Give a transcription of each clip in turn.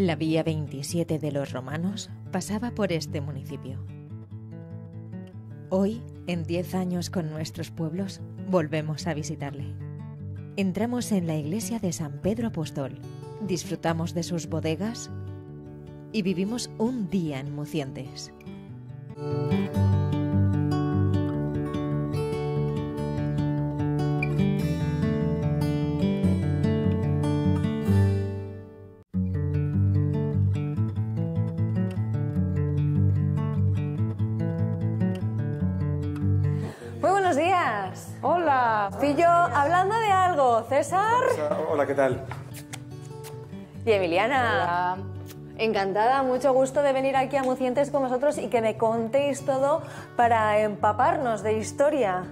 La vía 27 de los romanos pasaba por este municipio. Hoy, en 10 años con nuestros pueblos, volvemos a visitarle. Entramos en la iglesia de San Pedro Apóstol, disfrutamos de sus bodegas y vivimos un día en Mucientes. Hablando de algo. César Hola, ¿qué tal? y Emiliana. Hola. Encantada, mucho gusto de venir aquí a Mucientes con vosotros y que me contéis todo para empaparnos de historia.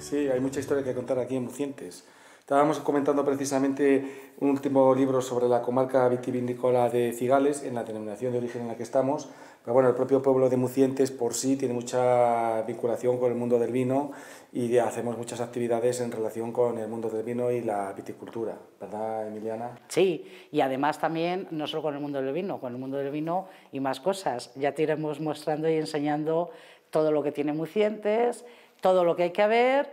Sí, hay mucha historia que contar aquí en Mucientes. Estábamos comentando precisamente un último libro sobre la comarca vitivinícola de Cigales, en la denominación de origen en la que estamos. Pero bueno, el propio pueblo de Mucientes por sí tiene mucha vinculación con el mundo del vino y hacemos muchas actividades en relación con el mundo del vino y la viticultura, ¿verdad, Emiliana? Sí, y además también, no solo con el mundo del vino, con el mundo del vino y más cosas. Ya te iremos mostrando y enseñando todo lo que tiene Mucientes, todo lo que hay que ver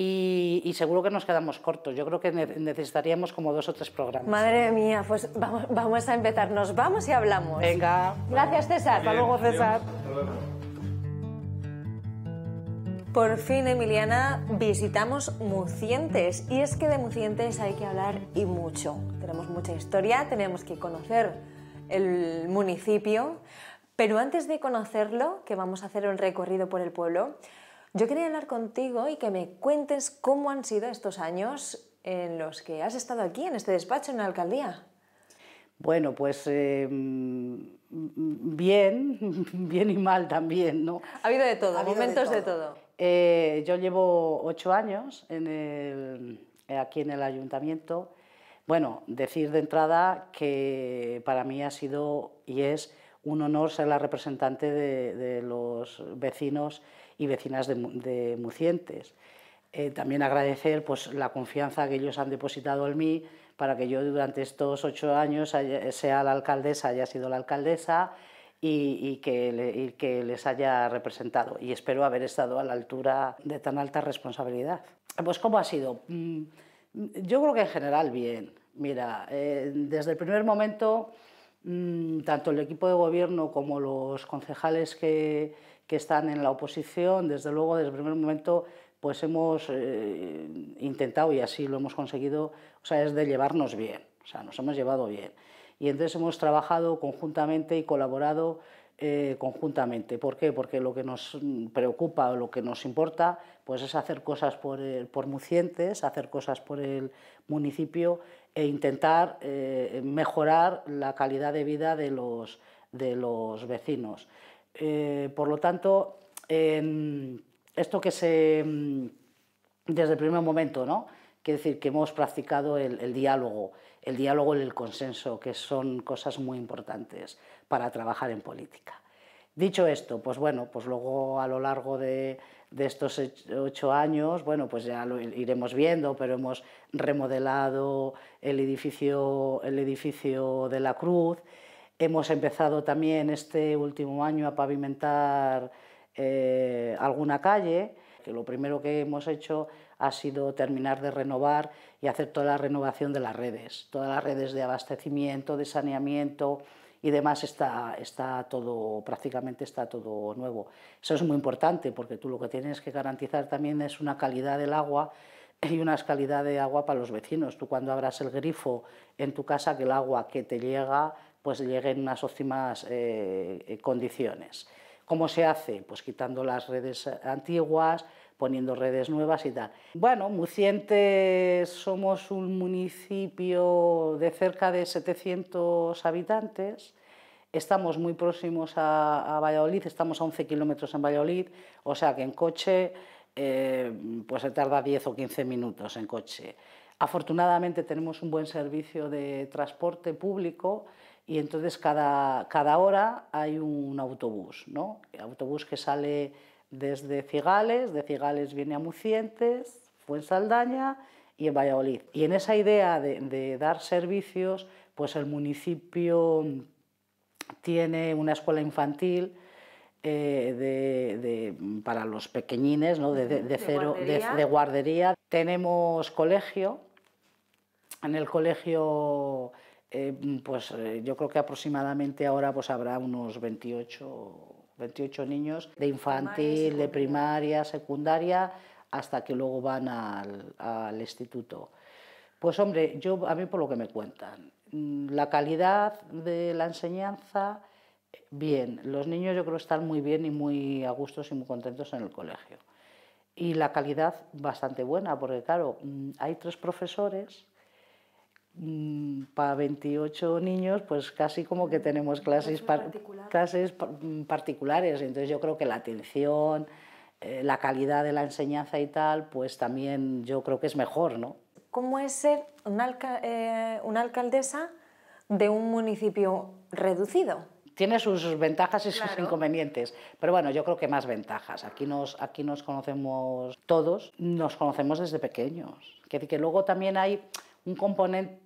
y, y seguro que nos quedamos cortos. Yo creo que ne- necesitaríamos como dos o tres programas. Madre mía, pues vamos, vamos a empezar. Nos vamos y hablamos. Venga. Gracias, César. Hasta luego, César. Por fin, Emiliana, visitamos Mucientes. Y es que de Mucientes hay que hablar y mucho. Tenemos mucha historia, tenemos que conocer el municipio. Pero antes de conocerlo, que vamos a hacer un recorrido por el pueblo, yo quería hablar contigo y que me cuentes cómo han sido estos años en los que has estado aquí, en este despacho, en la alcaldía. Bueno, pues eh, bien, bien y mal también, ¿no? Ha habido de todo, Ha habido de momentos de todo. todo. Eh, yo llevo ocho años en el- aquí en el ayuntamiento. Bueno, decir de entrada que para mí ha sido y es un honor ser la representante de, de los vecinos y vecinas de, de Mucientes. Eh, también agradecer pues, la confianza que ellos han depositado en mí para que yo durante estos ocho años haya- sea la alcaldesa, haya sido la alcaldesa y, y que le- y que les haya representado. Y espero haber estado a la altura de tan alta responsabilidad. Pues ¿cómo ha sido? Mm, Yo creo que en general bien. Mira, eh, desde el primer momento, mm, tanto el equipo de gobierno como los concejales que, que están en la oposición, desde luego, desde el primer momento, pues hemos eh, intentado, y así lo hemos conseguido, o sea, es de llevarnos bien, o sea, nos hemos llevado bien. Y entonces hemos trabajado conjuntamente y colaborado eh, conjuntamente. ¿Por qué? Porque lo que nos preocupa o lo que nos importa pues es hacer cosas por, el- por Mucientes, hacer cosas por el municipio e intentar eh, mejorar la calidad de vida de los, de los vecinos. Eh, por lo tanto, en esto que se mm, desde el primer momento, ¿no? Quiere decir que hemos practicado el, diálogo, el diálogo y el consenso, que son cosas muy importantes para trabajar en política. Dicho esto, pues bueno, pues luego a lo largo de, de estos och- ocho años, bueno, pues ya lo iremos viendo, pero hemos remodelado el edificio, el edificio de la Cruz, hemos empezado también este último año a pavimentar eh, alguna calle, que lo primero que hemos hecho ha sido terminar de renovar y hacer toda la renovación de las redes, todas las redes de abastecimiento, de saneamiento y demás está, está todo, prácticamente está todo nuevo. Eso es muy importante porque tú lo que tienes que garantizar también es una calidad del agua y una calidad de agua para los vecinos. Tú cuando abras el grifo en tu casa, que el agua que te llega, pues llegue en unas óptimas eh, eh, condiciones. ¿Cómo se hace? Pues quitando las redes antiguas, poniendo redes nuevas y tal. Bueno, Mucientes somos un municipio de cerca de 700 habitantes. Estamos muy próximos a, a Valladolid, estamos a 11 kilómetros en Valladolid, o sea que en coche eh, pues se tarda 10 o 15 minutos en coche. Afortunadamente tenemos un buen servicio de transporte público y entonces cada, cada hora hay un autobús, ¿no? Autobús que sale desde Cigales, de Cigales viene a Mucientes, Fuensaldaña y en Valladolid. Y en esa idea de, de dar servicios, pues el municipio tiene una escuela infantil eh, de, para los pequeñines, ¿no? de, cero, de, guardería. Tenemos colegio. En el colegio, eh, pues eh, yo creo que aproximadamente ahora pues habrá unos 28, 28 niños de infantil, de primaria, secundaria, hasta que luego van al, al instituto. Pues hombre, yo a mí por lo que me cuentan, mm, la calidad de la enseñanza bien. Los niños yo creo están muy bien y muy a gustos y muy contentos en el colegio. Y la calidad bastante buena, porque claro, mm, hay tres profesores mm, para 28 niños, pues casi como que tenemos clases, clases mm, particulares. Entonces yo creo que la atención, eh, la calidad de la enseñanza y tal, pues también yo creo que es mejor, ¿no? ¿Cómo es ser una, eh, una alcaldesa de un municipio reducido? tiene sus ventajas y sus inconvenientes, pero bueno, yo creo que más ventajas. Aquí nos, aquí nos conocemos todos, nos conocemos desde pequeños. Que, que luego también hay un componente,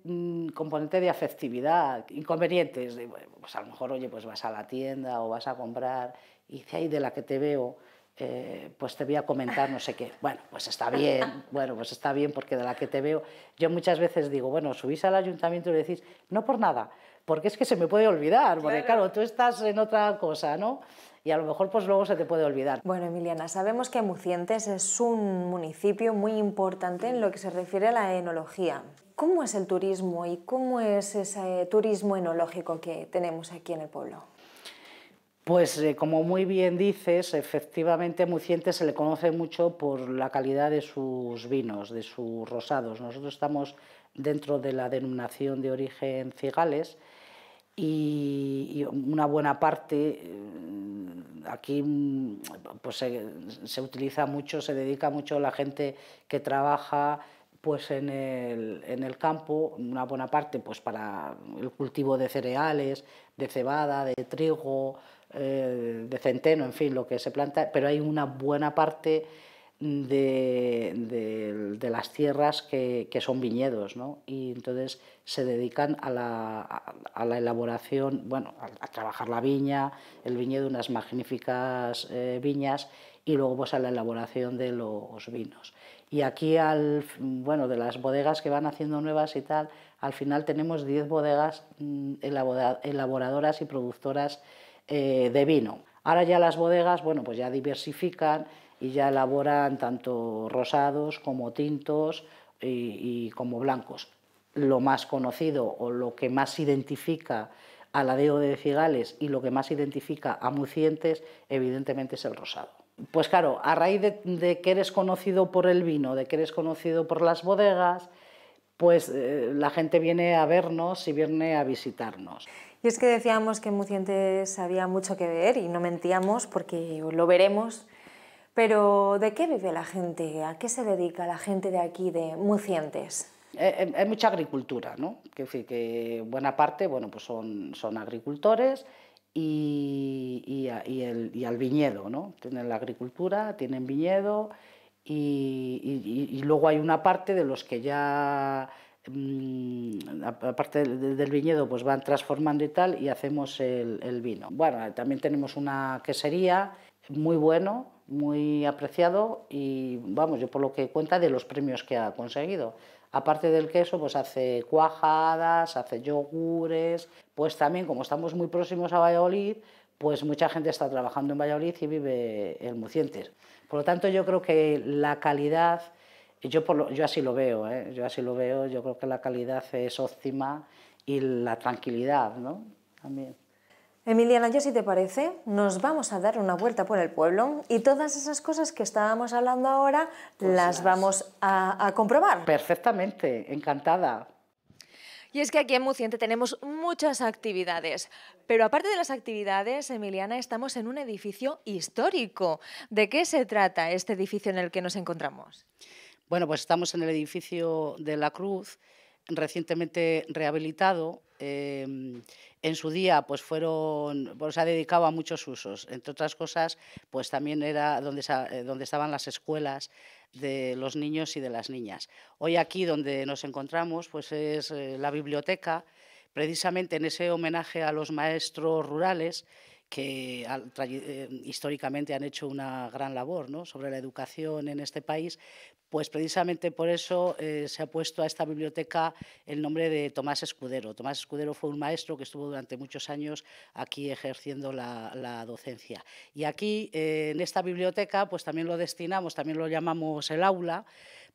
componente de afectividad, inconvenientes, de, pues a lo mejor, oye, pues vas a la tienda o vas a comprar y dice, ahí de la que te veo, eh, pues te voy a comentar no sé qué. Bueno, pues está bien, bueno, pues está bien porque de la que te veo, yo muchas veces digo, bueno, subís al ayuntamiento y le decís, no por nada, porque es que se me puede olvidar, porque claro. tú estás en otra cosa, ¿no? Y a lo mejor pues luego se te puede olvidar. Bueno, Emiliana, sabemos que Mucientes es un municipio muy importante en lo que se refiere a la enología. ¿Cómo es el turismo y cómo es ese turismo enológico que tenemos aquí en el pueblo? Pues eh, como muy bien dices, efectivamente Mucientes se le conoce mucho por la calidad de sus vinos, de sus rosados. Nosotros estamos dentro de la denominación de origen Cigales y, una buena parte eh, aquí pues se, utiliza mucho, se dedica mucho la gente que trabaja pues en el, en el, campo, una buena parte pues para el cultivo de cereales, de cebada, de trigo, eh, de centeno, en fin, lo que se planta, pero hay una buena parte de, de, las tierras que, que, son viñedos, ¿no? y entonces se dedican a la, a, la elaboración, bueno, a, trabajar la viña, el viñedo, unas magníficas eh, viñas, y luego pues a la elaboración de los vinos. Y aquí, al, bueno, de las bodegas que van haciendo nuevas y tal, al final tenemos 10 bodegas mm, elaboradoras y productoras eh, de vino. Ahora ya las bodegas, bueno, pues ya diversifican y ya elaboran tanto rosados como tintos y, como blancos. Lo más conocido o lo que más identifica a la de Cigales y lo que más identifica a Mucientes, evidentemente es el rosado. Pues claro, a raíz de, que eres conocido por el vino, de que eres conocido por las bodegas, pues eh, la gente viene a vernos y viene a visitarnos. Y es que decíamos que en Mucientes había mucho que ver y no mentíamos porque lo veremos pero ¿de qué vive la gente? ¿A qué se dedica la gente de aquí, de Mucientes? Hay mucha agricultura, ¿no? Que, que buena parte bueno, pues son, son agricultores y, y, el, y, al viñedo, ¿no? Tienen la agricultura, tienen viñedo y, y luego hay una parte de los que ya mm, aparte del viñedo, pues van transformando y tal, y hacemos el, el, vino. Bueno, también tenemos una quesería muy bueno, muy apreciado y vamos, yo por lo que cuenta de los premios que ha conseguido. Aparte del queso, pues hace cuajadas, hace yogures, pues también como estamos muy próximos a Valladolid, pues mucha gente está trabajando en Valladolid y vive en Mucientes. Por lo tanto, yo creo que la calidad, yo, yo así lo veo, ¿eh? yo así lo veo, yo creo que la calidad es óptima y la tranquilidad, ¿no? También. Emiliana, yo si te parece, nos vamos a dar una vuelta por el pueblo y todas esas cosas que estábamos hablando ahora pues las, vamos a, comprobar. Perfectamente, encantada. Y es que aquí en Muciente tenemos muchas actividades, pero aparte de las actividades, Emiliana, estamos en un edificio histórico. ¿De qué se trata este edificio en el que nos encontramos? Bueno, pues estamos en el edificio de la Cruz, recientemente rehabilitado. Em, en su día pues fueron, pues, se ha dedicado a muchos usos. Entre otras cosas, pues también era donde, eh, donde estaban las escuelas de los niños y de las niñas. Hoy aquí donde nos encontramos pues es eh, la biblioteca, precisamente en ese homenaje a los maestros rurales, que eh, históricamente han hecho una gran labor ¿no? sobre la educación en este país, pues precisamente por eso eh, se ha puesto a esta biblioteca el nombre de Tomás Escudero. Tomás Escudero fue un maestro que estuvo durante muchos años aquí ejerciendo la, docencia. Y aquí, eh, en esta biblioteca, pues también lo destinamos, también lo llamamos el aula,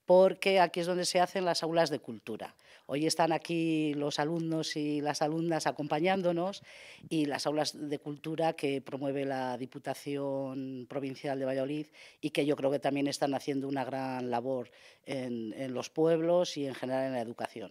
porque aquí es donde se hacen las aulas de cultura. Hoy están aquí los alumnos y las alumnas acompañándonos y las aulas de cultura que promueve la Diputación Provincial de Valladolid y que yo creo que también están haciendo una gran labor en, los pueblos y en general en la educación.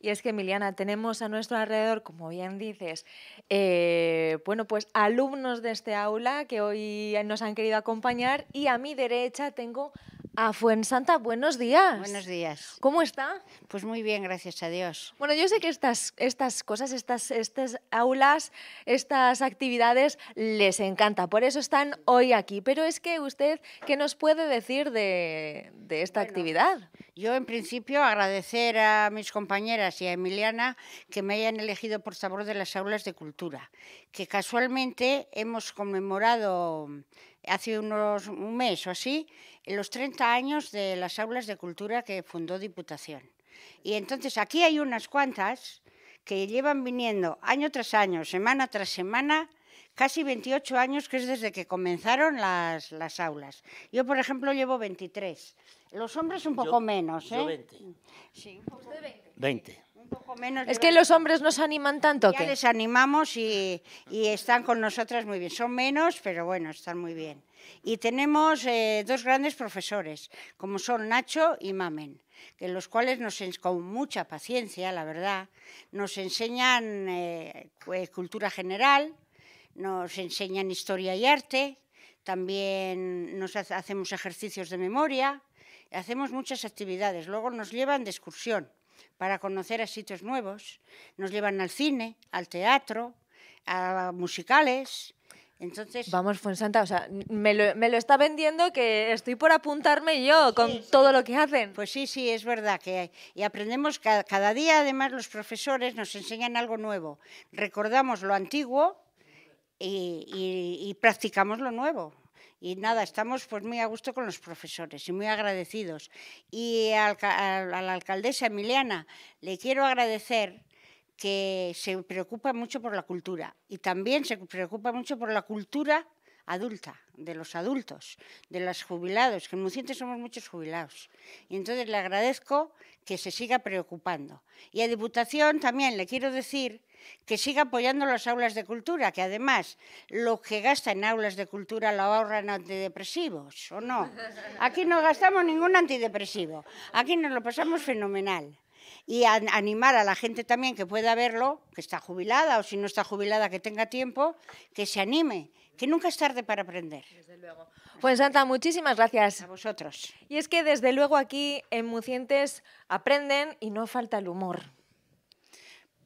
Y es que, Emiliana, tenemos a nuestro alrededor, como bien dices, eh, bueno, pues alumnos de este aula que hoy nos han querido acompañar y a mi derecha tengo a Fuensanta, buenos días. Buenos días. ¿Cómo está? Pues muy bien, gracias a Dios. Bueno, yo sé que estas, estas cosas, estas, estas aulas, estas actividades les encanta, por eso están hoy aquí. Pero es que usted, ¿qué nos puede decir de, esta actividad? Yo, en principio, agradecer a mis compañeras y a Emiliana que me hayan elegido por favor de las aulas de cultura, que casualmente hemos conmemorado hace unos, un mes o así los 30 años de las aulas de cultura que fundó Diputación. Y entonces aquí hay unas cuantas que llevan viniendo año tras año, semana tras semana, casi 28 años, que es desde que comenzaron las, las aulas. Yo, por ejemplo, llevo 23. Los hombres un poco menos, ¿eh? Yo 20. Sí, ¿Usted 20? 20 es que los hombres nos animan tanto. Ya les animamos y, están con nosotras muy bien. Son menos, pero bueno, están muy bien. Y tenemos eh, dos grandes profesores, como son Nacho y Mamen, que los cuales nos, con mucha paciencia, la verdad, nos enseñan eh, cultura general, nos enseñan historia y arte, también nos hacemos ejercicios de memoria, hacemos muchas actividades. Luego nos llevan de excursión para conocer a sitios nuevos. Nos llevan al cine, al teatro, a musicales. Entonces, Vamos, Fuensanta, o sea, me lo, me lo, está vendiendo que estoy por apuntarme yo con todo lo que hacen. Pues sí, sí, es verdad que y aprendemos cada, cada día, además los profesores nos enseñan algo nuevo. Recordamos lo antiguo y, y, y practicamos lo nuevo. Y nada, estamos pues muy a gusto con los profesores y muy agradecidos. Y a la alcaldesa Emiliana le quiero agradecer que se preocupa mucho por la cultura y también se preocupa mucho por la cultura adulta, de los adultos, de los jubilados, que en Mucientes somos muchos jubilados. Y entonces le agradezco que se siga preocupando. Y a Diputación también le quiero decir que siga apoyando las aulas de cultura, que además lo que gasta en aulas de cultura lo ahorran antidepresivos, ¿o no? Aquí no gastamos ningún antidepresivo, aquí nos lo pasamos fenomenal. Y animar a la gente también que pueda verlo, que está jubilada o si no está jubilada que tenga tiempo, que se anime, que nunca es tarde para aprender. Desde luego. Pues Santa, muchísimas gracias. A vosotros. Y es que desde luego aquí en Mucientes aprenden y no falta el humor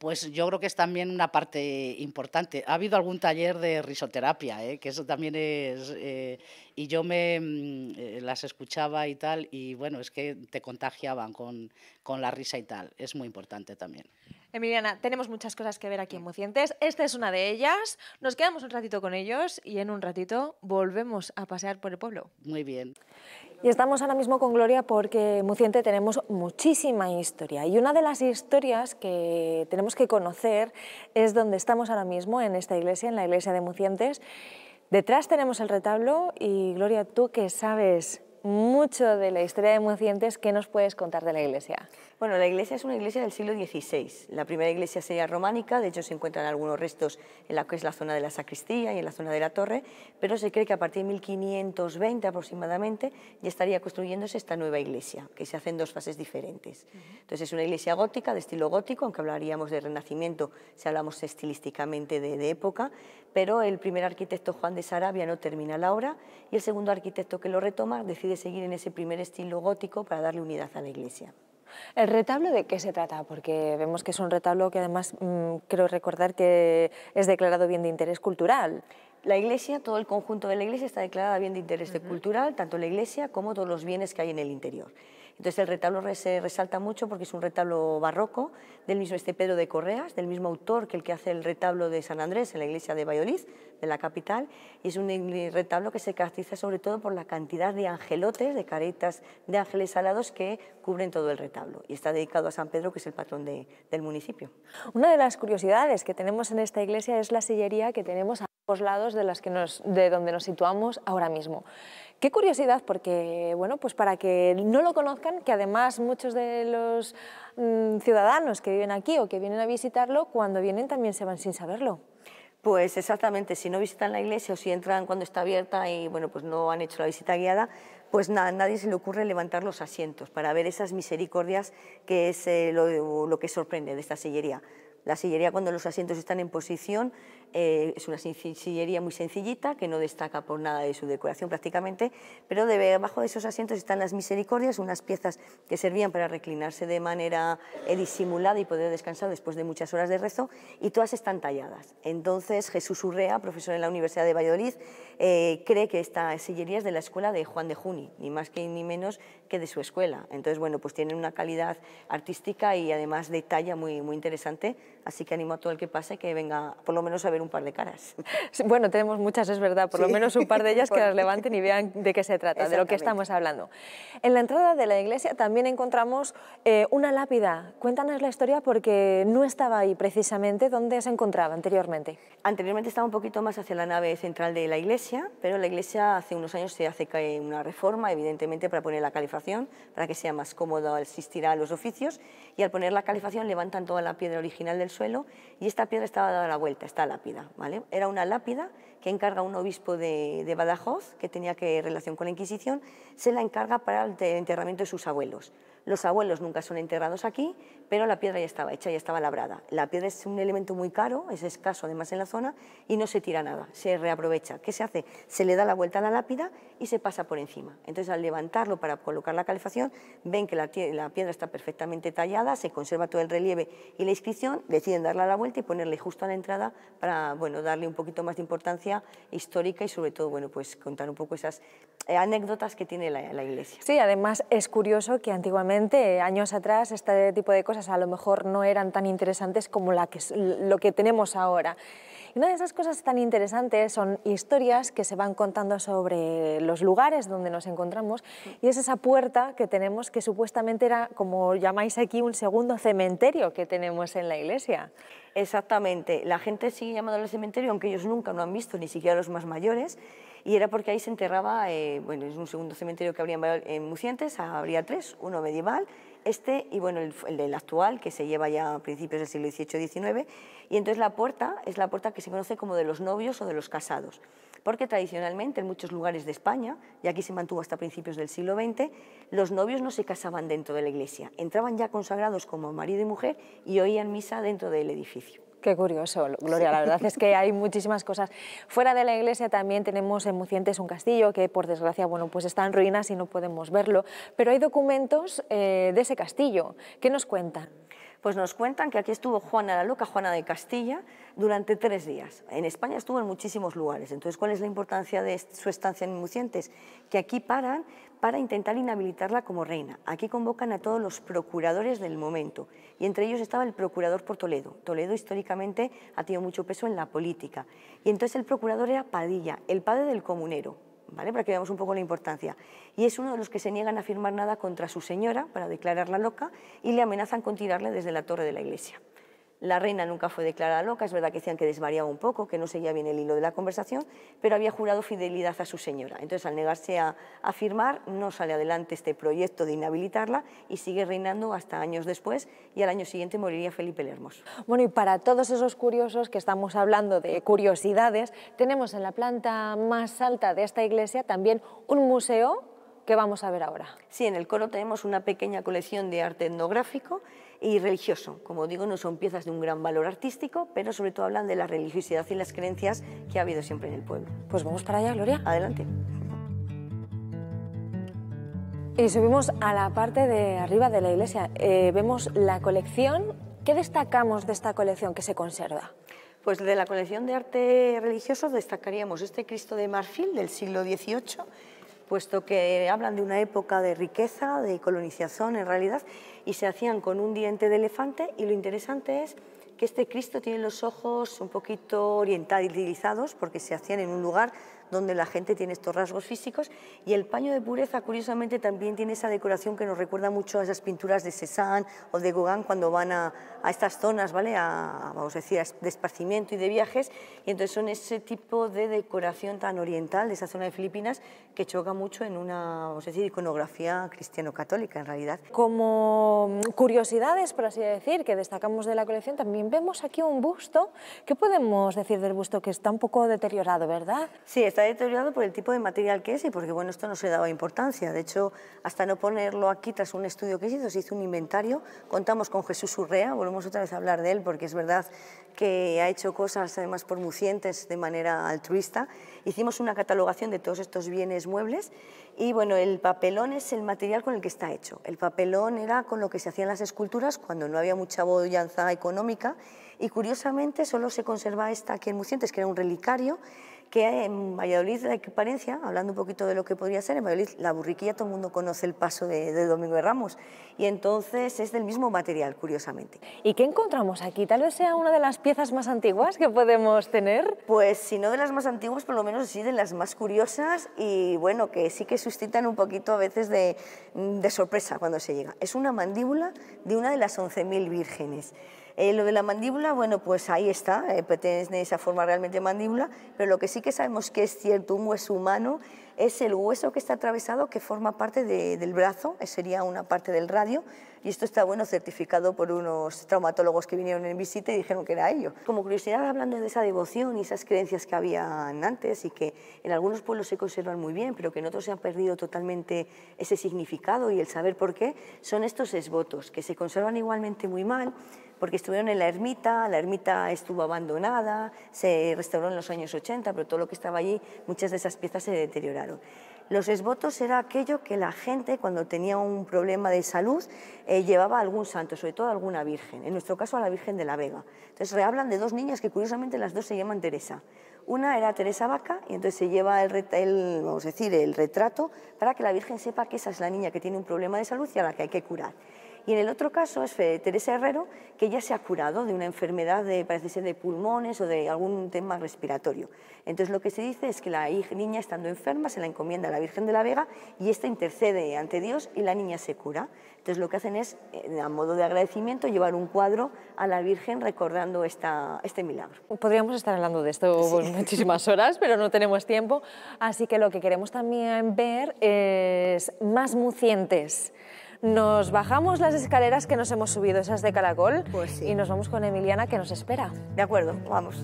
pues yo creo que es también una parte importante. Ha habido algún taller de risoterapia, ¿eh? que eso también es... Eh, y yo me mm, eh, las escuchaba y tal, y bueno, es que te contagiaban con, con la risa y tal. Es muy importante también. Emiliana, tenemos muchas cosas que ver aquí en Mucientes. Esta es una de ellas. Nos quedamos un ratito con ellos y en un ratito volvemos a pasear por el pueblo. Muy bien. Y estamos ahora mismo con Gloria porque en Muciente tenemos muchísima historia y una de las historias que tenemos que conocer es donde estamos ahora mismo, en esta iglesia, en la iglesia de Mucientes. Detrás tenemos el retablo y Gloria, tú que sabes mucho de la historia de Mucientes, ¿qué nos puedes contar de la iglesia? Bueno, la iglesia es una iglesia del siglo XVI. La primera iglesia sería románica, de hecho se encuentran algunos restos en la que es la zona de la sacristía y en la zona de la torre, pero se cree que a partir de 1520 aproximadamente ya estaría construyéndose esta nueva iglesia, que se hace en dos fases diferentes. Entonces es una iglesia gótica, de estilo gótico, aunque hablaríamos de renacimiento si hablamos estilísticamente de, de época, pero el primer arquitecto Juan de Sarabia no termina la obra y el segundo arquitecto que lo retoma decide seguir en ese primer estilo gótico para darle unidad a la iglesia. ¿El retablo de qué se trata? Porque vemos que es un retablo que además mm, creo recordar que es declarado bien de interés cultural. La iglesia, todo el conjunto de la iglesia está declarada bien de interés cultural, tanto la iglesia como todos los bienes que hay en el interior. Entonces el retablo se resalta mucho porque es un retablo barroco del mismo este Pedro de Correas, del mismo autor que el que hace el retablo de San Andrés en la iglesia de Valladolid, de la capital, y es un retablo que se caracteriza sobre todo por la cantidad de angelotes, de caretas de ángeles alados que cubren todo el retablo. Y está dedicado a San Pedro, que es el patrón del municipio. Una de las curiosidades que tenemos en esta iglesia es la sillería que tenemos lados de, las que nos, de donde nos situamos ahora mismo. Qué curiosidad, porque, bueno, pues para que no lo conozcan, que además muchos de los mm, ciudadanos que viven aquí o que vienen a visitarlo, cuando vienen también se van sin saberlo. Pues exactamente, si no visitan la iglesia o si entran cuando está abierta y bueno, pues no han hecho la visita guiada, pues nada, nadie se le ocurre levantar los asientos para ver esas misericordias que es eh, lo, lo, que sorprende de esta sillería. La sillería cuando los asientos están en posición eh, es una sillería muy sencillita que no destaca por nada de su decoración prácticamente, pero debajo de esos asientos están las misericordias, unas piezas que servían para reclinarse de manera eh, disimulada y poder descansar después de muchas horas de rezo, y todas están talladas. Entonces Jesús Urrea, profesor en la Universidad de Valladolid, eh, cree que esta sillería es de la escuela de Juan de Juni, ni más ni menos que de su escuela. Entonces, bueno, pues tienen una calidad artística y además de talla muy, muy interesante, así que animo a todo el que pase que venga por lo menos a ver un par de caras. bueno, tenemos muchas, es verdad, por lo menos un par de ellas que las levanten y vean de qué se trata, de lo que estamos hablando. En la entrada de la iglesia también encontramos eh, una lápida. Cuéntanos la historia porque no estaba ahí precisamente donde se encontraba anteriormente. Anteriormente estaba un poquito más hacia la nave central de la iglesia, pero la iglesia hace unos años se hace una reforma, evidentemente, para poner la calefacción, para que sea más cómodo asistir a los oficios, y al poner la calefacción levantan toda la piedra original del suelo y esta piedra estaba dada la vuelta, esta Era una lápida que encarga un obispo de, de Badajoz, que tenía que relación con la Inquisición, se la encarga para el enterramiento de sus abuelos. Los abuelos nunca son enterrados aquí, pero la piedra ya estaba hecha, ya estaba labrada. La piedra es un elemento muy caro, es escaso además en la zona y no se tira nada, se reaprovecha. ¿Qué se hace? Se le da la vuelta a la lápida y se pasa por encima. Entonces al levantarlo para colocar la calefacción, ven que la, piedra está perfectamente tallada, se conserva todo el relieve y la inscripción, deciden darle la vuelta y ponerle justo a la entrada para bueno, darle un poquito más de importancia histórica y sobre todo bueno, pues contar un poco esas eh, anécdotas que tiene la, la iglesia. Sí, además es curioso que antiguamente años atrás, este tipo de cosas a lo mejor no eran tan interesantes como lo que tenemos ahora. Y una de esas cosas tan interesantes son historias que se van contando sobre los lugares donde nos encontramos y es esa puerta que tenemos que supuestamente era, como llamáis aquí, un segundo cementerio que tenemos en la iglesia. Exactamente. La gente sigue llamándolo cementerio, aunque ellos nunca lo han visto, ni siquiera los más mayores y era porque ahí se enterraba, eh, bueno, es un segundo cementerio que habría en Mucientes, habría tres, uno medieval, este y bueno, el, del actual, que se lleva ya a principios del siglo XVIII-XIX, y entonces la puerta es la puerta que se conoce como de los novios o de los casados, porque tradicionalmente en muchos lugares de España, y aquí se mantuvo hasta principios del siglo XX, los novios no se casaban dentro de la iglesia, entraban ya consagrados como marido y mujer y oían misa dentro del edificio. Qué curioso, Gloria. La verdad es que hay muchísimas cosas. Fuera de la iglesia también tenemos en Mucientes un castillo que, por desgracia, bueno, pues está en ruinas y no podemos verlo. Pero hay documentos eh, de ese castillo. ¿Qué nos cuentan? Pues nos cuentan que aquí estuvo Juana la Loca, Juana de Castilla, durante tres días. En España estuvo en muchísimos lugares. Entonces, ¿cuál es la importancia de su estancia en Mucientes? Que aquí paran para intentar inhabilitarla como reina. Aquí convocan a todos los procuradores del momento y entre ellos estaba el procurador por Toledo. Toledo históricamente ha tenido mucho peso en la política y entonces el procurador era Padilla, el padre del comunero. ¿Vale? para que veamos un poco la importancia. Y es uno de los que se niegan a firmar nada contra su señora para declararla loca y le amenazan con tirarle desde la torre de la iglesia. La reina nunca fue declarada loca, es verdad que decían que desvariaba un poco, que no seguía bien el hilo de la conversación, pero había jurado fidelidad a su señora. Entonces, al negarse a, firmar, no sale adelante este proyecto de inhabilitarla y sigue reinando hasta años después y al año siguiente moriría Felipe el Hermoso. Bueno, y para todos esos curiosos que estamos hablando de curiosidades, tenemos en la planta más alta de esta iglesia también un museo que vamos a ver ahora. Sí, en el coro tenemos una pequeña colección de arte etnográfico y religioso. Como digo, no son piezas de un gran valor artístico, pero sobre todo hablan de la religiosidad y las creencias que ha habido siempre en el pueblo. Pues vamos para allá, Gloria. Adelante. Y subimos a la parte de arriba de la iglesia. Eh, vemos la colección. ¿Qué destacamos de esta colección que se conserva? Pues de la colección de arte religioso destacaríamos este Cristo de marfil del siglo XVIII puesto que hablan de una época de riqueza, de colonización en realidad, y se hacían con un diente de elefante y lo interesante es que este Cristo tiene los ojos un poquito orientalizados porque se hacían en un lugar donde la gente tiene estos rasgos físicos y el paño de pureza curiosamente también tiene esa decoración que nos recuerda mucho a esas pinturas de Cézanne o de Gauguin cuando van a, a estas zonas, ¿vale? A, vamos a decir, de esparcimiento y de viajes y entonces son ese tipo de decoración tan oriental de esa zona de Filipinas que choca mucho en una, vamos a decir, iconografía cristiano-católica en realidad. Como curiosidades, por así decir, que destacamos de la colección, también vemos aquí un busto. ¿Qué podemos decir del busto? Que está un poco deteriorado, ¿verdad? Sí, está deteriorado por el tipo de material que es y porque bueno, esto no se daba importancia. De hecho, hasta no ponerlo aquí tras un estudio que se hizo, se hizo un inventario. Contamos con Jesús Urrea, volvemos otra vez a hablar de él porque es verdad que ha hecho cosas además por mucientes de manera altruista. Hicimos una catalogación de todos estos bienes muebles y bueno, el papelón es el material con el que está hecho. El papelón era con lo que se hacían las esculturas cuando no había mucha bollanza económica y curiosamente solo se conserva esta aquí en Mucientes, que era un relicario que en Valladolid la equiparancia, hablando un poquito de lo que podría ser, en Valladolid la burriquilla todo el mundo conoce el paso de, de, Domingo de Ramos y entonces es del mismo material, curiosamente. ¿Y qué encontramos aquí? Tal vez sea una de las piezas más antiguas que podemos tener. Pues si no de las más antiguas, por lo menos sí de las más curiosas y bueno, que sí que suscitan un poquito a veces de, de sorpresa cuando se llega. Es una mandíbula de una de las 11.000 vírgenes. Eh, lo de la mandíbula, bueno, pues ahí está, eh, tiene esa forma realmente mandíbula, pero lo que sí que sabemos que es cierto, un hueso humano, es el hueso que está atravesado que forma parte de, del brazo, sería una parte del radio, y esto está bueno certificado por unos traumatólogos que vinieron en visita y dijeron que era ello. Como curiosidad, hablando de esa devoción y esas creencias que habían antes y que en algunos pueblos se conservan muy bien, pero que en otros se han perdido totalmente ese significado y el saber por qué, son estos esvotos, que se conservan igualmente muy mal, porque estuvieron en la ermita, la ermita estuvo abandonada, se restauró en los años 80, pero todo lo que estaba allí, muchas de esas piezas se deterioraron. Los esvotos era aquello que la gente, cuando tenía un problema de salud, eh, llevaba a algún santo, sobre todo a alguna virgen, en nuestro caso a la Virgen de la Vega. Entonces hablan de dos niñas que curiosamente las dos se llaman Teresa. Una era Teresa Vaca y entonces se lleva el, el, vamos a decir, el retrato para que la Virgen sepa que esa es la niña que tiene un problema de salud y a la que hay que curar. Y en el otro caso es Teresa Herrero, que ya se ha curado de una enfermedad, de, parece ser de pulmones o de algún tema respiratorio. Entonces lo que se dice es que la niña estando enferma se la encomienda a la Virgen de la Vega y esta intercede ante Dios y la niña se cura. Entonces lo que hacen es, eh, a modo de agradecimiento, llevar un cuadro a la Virgen recordando esta, este milagro. Podríamos estar hablando de esto sí. muchísimas horas, pero no tenemos tiempo. Así que lo que queremos también ver es más mucientes nos bajamos las escaleras que nos hemos subido, esas de caracol, pues sí. y nos vamos con Emiliana que nos espera. De acuerdo, vamos.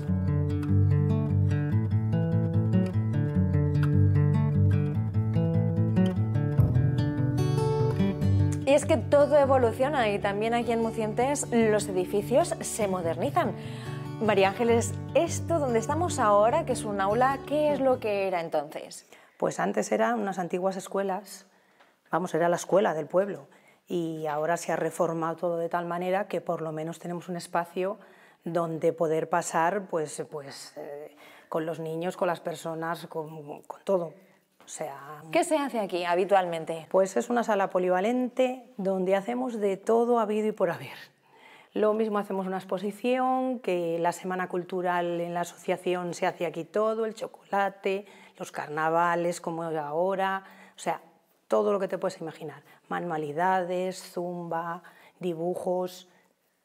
Y es que todo evoluciona y también aquí en Mucientes los edificios se modernizan. María Ángeles, esto donde estamos ahora, que es un aula, ¿qué es lo que era entonces? Pues antes eran unas antiguas escuelas vamos, era la escuela del pueblo y ahora se ha reformado todo de tal manera que por lo menos tenemos un espacio donde poder pasar pues, pues, eh, con los niños, con las personas, con, con todo. O sea, ¿Qué se hace aquí habitualmente? Pues es una sala polivalente donde hacemos de todo habido y por haber. Lo mismo hacemos una exposición, que la Semana Cultural en la asociación se hace aquí todo, el chocolate, los carnavales como ahora, o sea, todo lo que te puedes imaginar. Manualidades, zumba, dibujos,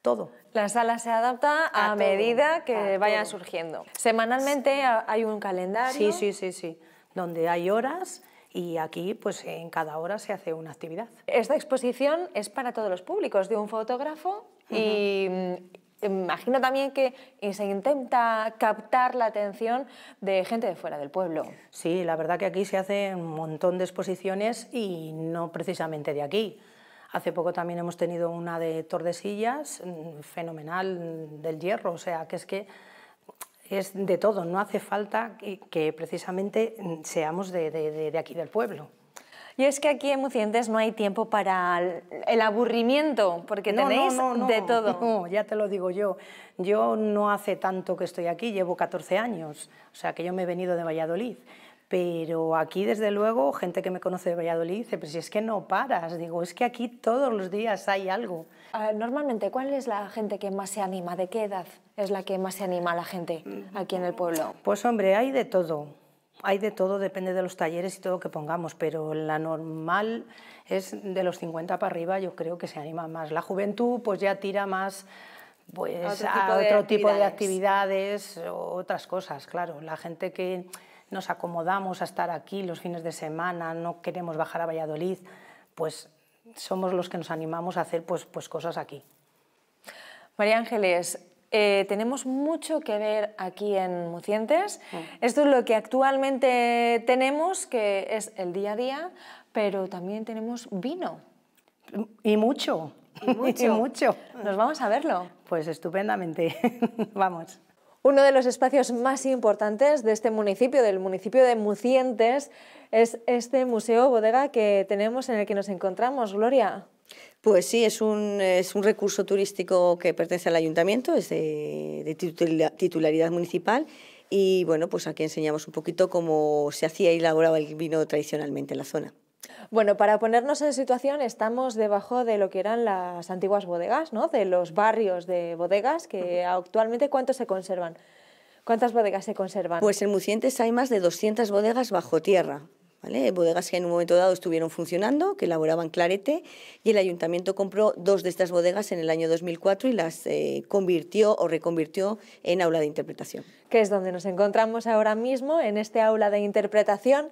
todo. La sala se adapta a, a medida que a vayan todo. surgiendo. Semanalmente hay un calendario. Sí, sí, sí, sí. Donde hay horas y aquí pues en cada hora se hace una actividad. Esta exposición es para todos los públicos, de un fotógrafo uh -huh. y imagino también que se intenta captar la atención de gente de fuera del pueblo. Sí, la verdad que aquí se hace un montón de exposiciones y no precisamente de aquí. Hace poco también hemos tenido una de Tordesillas, fenomenal, del hierro, o sea, que es que es de todo, no hace falta que, precisamente seamos de, de, de aquí del pueblo. Y es que aquí en Mucientes no hay tiempo para el aburrimiento, porque no, tenéis no, no, de todo. No, ya te lo digo yo. Yo no hace tanto que estoy aquí, llevo 14 años, o sea que yo me he venido de Valladolid. Pero aquí, desde luego, gente que me conoce de Valladolid dice, pero si es que no paras, digo, es que aquí todos los días hay algo. Ah, normalmente, ¿cuál es la gente que más se anima? ¿De qué edad es la que más se anima a la gente aquí en el pueblo? Pues hombre, hay de todo. Hay de todo, depende de los talleres y todo que pongamos, pero la normal es de los 50 para arriba, yo creo que se anima más. La juventud pues ya tira más pues, a otro, tipo, de actividades, otras cosas, claro. La gente que nos acomodamos a estar aquí los fines de semana, no queremos bajar a Valladolid, pues somos los que nos animamos a hacer pues, pues cosas aquí. María Ángeles, eh, tenemos mucho que ver aquí en Mucientes. Esto es lo que actualmente tenemos, que es el día a día, pero también tenemos vino. Y mucho. Y mucho. y mucho. Nos vamos a verlo. Pues estupendamente. vamos. Uno de los espacios más importantes de este municipio, del municipio de Mucientes, es este museo bodega que tenemos en el que nos encontramos. Gloria. Pues sí, es un, es un recurso turístico que pertenece al ayuntamiento, es de, de, titularidad municipal y bueno, pues aquí enseñamos un poquito cómo se hacía y elaboraba el vino tradicionalmente en la zona. Bueno, para ponernos en situación, estamos debajo de lo que eran las antiguas bodegas, ¿no? de los barrios de bodegas, que actualmente ¿cuántos se conservan? ¿Cuántas bodegas se conservan? Pues en Mucientes hay más de 200 bodegas bajo tierra. Bodegas que en un momento dado estuvieron funcionando, que elaboraban clarete, y el ayuntamiento compró dos de estas bodegas en el año 2004 y las eh, convirtió o reconvirtió en aula de interpretación. Que es donde nos encontramos ahora mismo, en este aula de interpretación,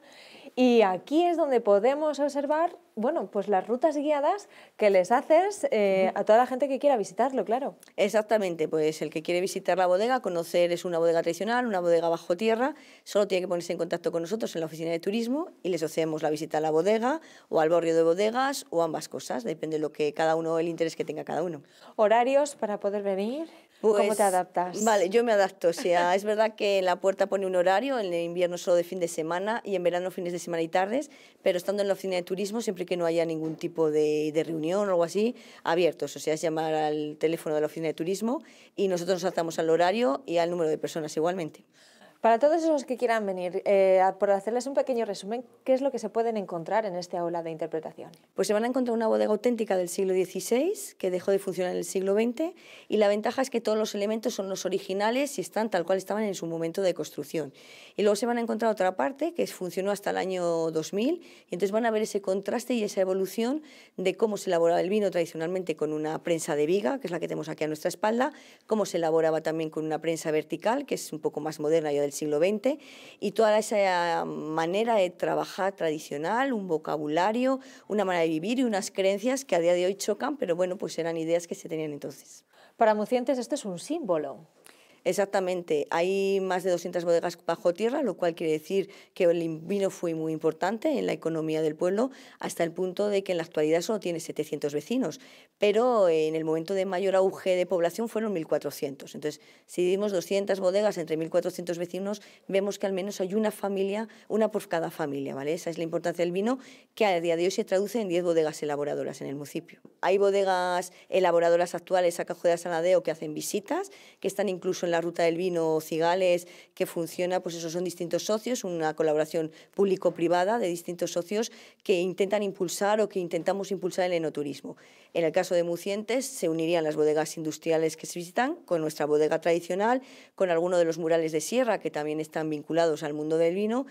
y aquí es donde podemos observar, bueno, pues las rutas guiadas que les haces eh, a toda la gente que quiera visitarlo, claro. Exactamente, pues el que quiere visitar la bodega, conocer es una bodega tradicional, una bodega bajo tierra, solo tiene que ponerse en contacto con nosotros en la oficina de turismo y les hacemos la visita a la bodega o al barrio de bodegas o ambas cosas, depende de lo que cada uno, el interés que tenga cada uno. ¿Horarios para poder venir? ¿Cómo te Pues, adaptas? Vale, yo me adapto. O sea, es verdad que la puerta pone un horario, en el invierno solo de fin de semana y en verano fines de semana y tardes, pero estando en la oficina de turismo, siempre que no haya ningún tipo de, de reunión o algo así, abiertos. O sea, es llamar al teléfono de la oficina de turismo y nosotros nos adaptamos al horario y al número de personas igualmente. Para todos esos que quieran venir, eh, por hacerles un pequeño resumen, ¿qué es lo que se pueden encontrar en este aula de interpretación? Pues se van a encontrar una bodega auténtica del siglo XVI que dejó de funcionar en el siglo XX y la ventaja es que todos los elementos son los originales y están tal cual estaban en su momento de construcción. Y luego se van a encontrar otra parte que funcionó hasta el año 2000 y entonces van a ver ese contraste y esa evolución de cómo se elaboraba el vino tradicionalmente con una prensa de viga, que es la que tenemos aquí a nuestra espalda, cómo se elaboraba también con una prensa vertical, que es un poco más moderna ya del siglo XX, y toda esa manera de trabajar tradicional, un vocabulario, una manera de vivir y unas creencias que a día de hoy chocan, pero bueno, pues eran ideas que se tenían entonces. Para Mucientes esto es un símbolo. Exactamente, hay más de 200 bodegas bajo tierra, lo cual quiere decir que el vino fue muy importante en la economía del pueblo, hasta el punto de que en la actualidad solo tiene 700 vecinos, pero en el momento de mayor auge de población fueron 1.400. Entonces, si dividimos 200 bodegas entre 1.400 vecinos, vemos que al menos hay una familia, una por cada familia, ¿vale? Esa es la importancia del vino, que a día de hoy se traduce en 10 bodegas elaboradoras en el municipio. Hay bodegas elaboradoras actuales a Cajo de Sanadeo que hacen visitas, que están incluso en la ruta del vino Cigales, que funciona, pues eso son distintos socios, una colaboración público-privada de distintos socios que intentan impulsar o que intentamos impulsar el enoturismo. En el caso de Mucientes se unirían las bodegas industriales que se visitan con nuestra bodega tradicional, con alguno de los murales de sierra que también están vinculados al mundo del vino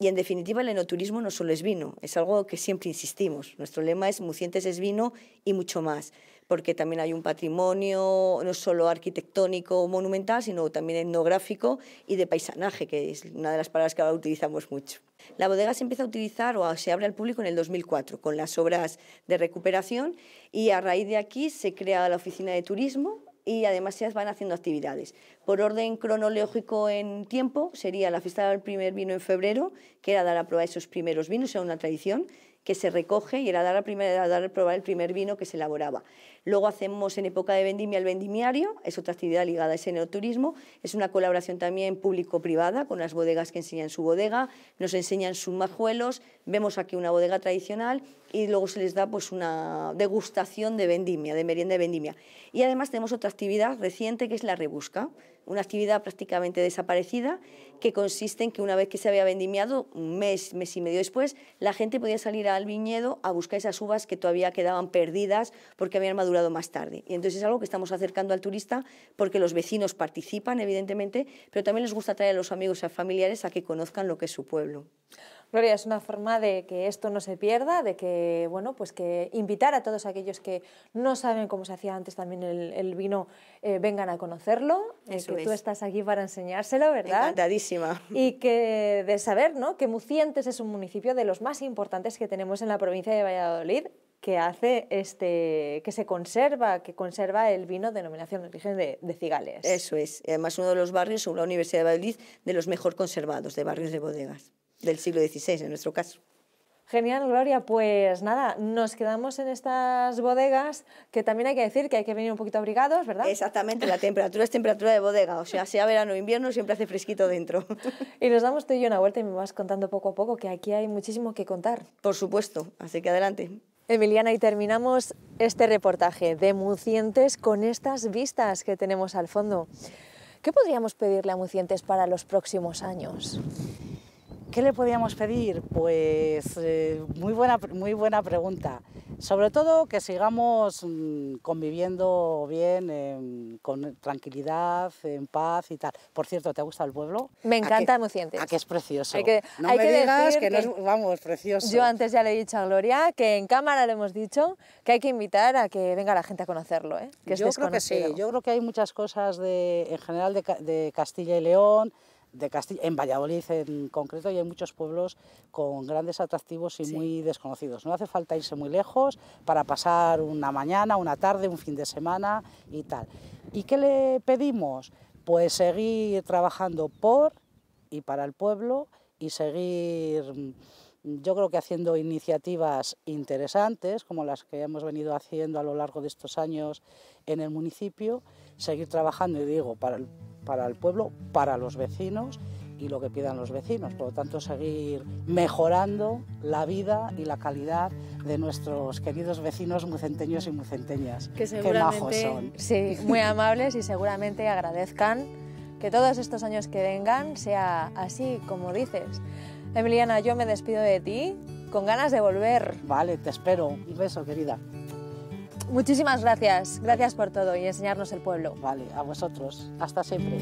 y en definitiva el enoturismo no solo es vino, es algo que siempre insistimos. Nuestro lema es Mucientes es vino y mucho más porque también hay un patrimonio no solo arquitectónico monumental, sino también etnográfico y de paisanaje, que es una de las palabras que ahora utilizamos mucho. La bodega se empieza a utilizar o se abre al público en el 2004 con las obras de recuperación y a raíz de aquí se crea la oficina de turismo y además se van haciendo actividades. Por orden cronológico en tiempo sería la fiesta del primer vino en febrero, que era dar a probar esos primeros vinos, era una tradición que se recoge y era dar a, primera, dar a probar el primer vino que se elaboraba. Luego hacemos en época de vendimia el vendimiario, es otra actividad ligada a ese enoturismo, es una colaboración también público-privada con las bodegas que enseñan su bodega, nos enseñan sus majuelos, vemos aquí una bodega tradicional y luego se les da pues una degustación de vendimia, de merienda de vendimia. Y además tenemos otra actividad reciente que es la rebusca, una actividad prácticamente desaparecida que consiste en que una vez que se había vendimiado, un mes, mes y medio después, la gente podía salir al viñedo a buscar esas uvas que todavía quedaban perdidas porque habían madurado más tarde. Y entonces es algo que estamos acercando al turista porque los vecinos participan, evidentemente, pero también les gusta traer a los amigos y a familiares a que conozcan lo que es su pueblo. Gloria, es una forma de que esto no se pierda, de que, bueno, pues que invitar a todos aquellos que no saben cómo se hacía antes también el, vino, eh, vengan a conocerlo, eh, que tú estás aquí para enseñárselo, ¿verdad? Encantadísima. Y que de saber, ¿no? Que Mucientes es un municipio de los más importantes que tenemos en la provincia de Valladolid, que hace este que se conserva, que conserva el vino denominación de origen de, de, Cigales. Eso es, además uno de los barrios, según la Universidad de Valladolid, de los mejor conservados, de barrios de bodegas del siglo XVI en nuestro caso. Genial, Gloria. Pues nada, nos quedamos en estas bodegas, que también hay que decir que hay que venir un poquito abrigados, ¿verdad? Exactamente, la temperatura es temperatura de bodega, o sea, sea verano o invierno, siempre hace fresquito dentro. Y nos damos tú y yo una vuelta y me vas contando poco a poco, que aquí hay muchísimo que contar. Por supuesto, así que adelante. Emiliana, y terminamos este reportaje de Mucientes con estas vistas que tenemos al fondo. ¿Qué podríamos pedirle a Mucientes para los próximos años? ¿Qué le podíamos pedir? Pues eh, muy, buena, muy buena pregunta. Sobre todo que sigamos mm, conviviendo bien, con tranquilidad, en paz y tal. Por cierto, ¿te gusta el pueblo? Me encanta Mucientes. A que es precioso. Hay que, no hay me que digas decir que, no es, vamos, precioso. Yo antes ya le he dicho a Gloria que en cámara le hemos dicho que hay que invitar a que venga la gente a conocerlo, ¿eh? que yo creo que sí, yo creo que hay muchas cosas de, en general de, de Castilla y León, de Castilla, en Valladolid en concreto, y hay muchos pueblos con grandes atractivos y muy desconocidos. No hace falta irse muy lejos para pasar una mañana, una tarde, un fin de semana y tal. ¿Y qué le pedimos? Pues seguir trabajando por y para el pueblo y seguir yo creo que haciendo iniciativas interesantes, como las que hemos venido haciendo a lo largo de estos años en el municipio, seguir trabajando, y digo, para el para el pueblo, para los vecinos y lo que pidan los vecinos. Por lo tanto, seguir mejorando la vida y la calidad de nuestros queridos vecinos mucenteños y mucenteñas. Que seguramente, son. Sí, muy amables y seguramente agradezcan que todos estos años que vengan sea así como dices. Emiliana, yo me despido de ti con ganas de volver. Vale, te espero. Un beso, querida. Muchísimas gracias. Gracias por todo y enseñarnos el pueblo. Vale, a vosotros. Hasta siempre.